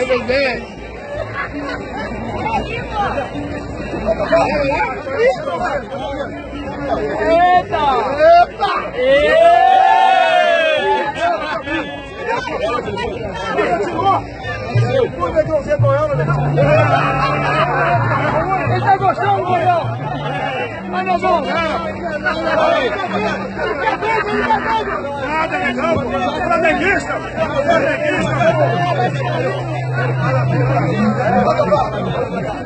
É verdade. Eita! Epa! Ele tá gostando, Goião? Mas nós vamos. Nada, legal, pô. Flamenguista. Flamenguista.